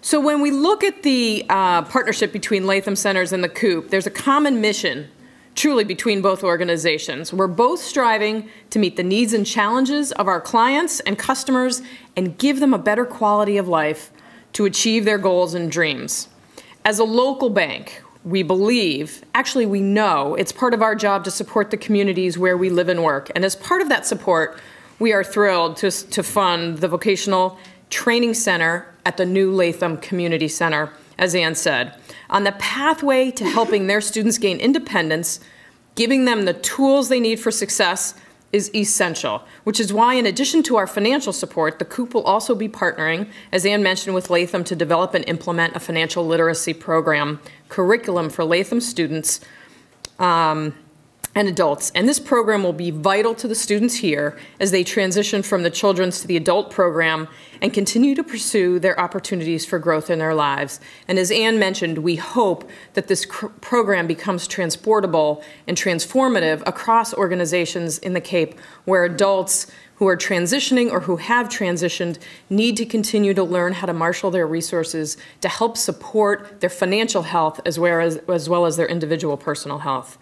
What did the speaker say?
So when we look at the uh, partnership between Latham Centers and the COOP, there's a common mission truly between both organizations. We're both striving to meet the needs and challenges of our clients and customers and give them a better quality of life to achieve their goals and dreams. As a local bank, we believe, actually we know, it's part of our job to support the communities where we live and work. And as part of that support, we are thrilled to, to fund the Vocational Training Center at the new Latham Community Center, as Ann said, on the pathway to helping their students gain independence, giving them the tools they need for success is essential, which is why, in addition to our financial support, the COOP will also be partnering, as Ann mentioned, with Latham to develop and implement a financial literacy program curriculum for Latham students. Um, and adults. And this program will be vital to the students here as they transition from the children's to the adult program and continue to pursue their opportunities for growth in their lives. And as Ann mentioned, we hope that this program becomes transportable and transformative across organizations in the Cape where adults who are transitioning or who have transitioned need to continue to learn how to marshal their resources to help support their financial health as well as, as, well as their individual personal health.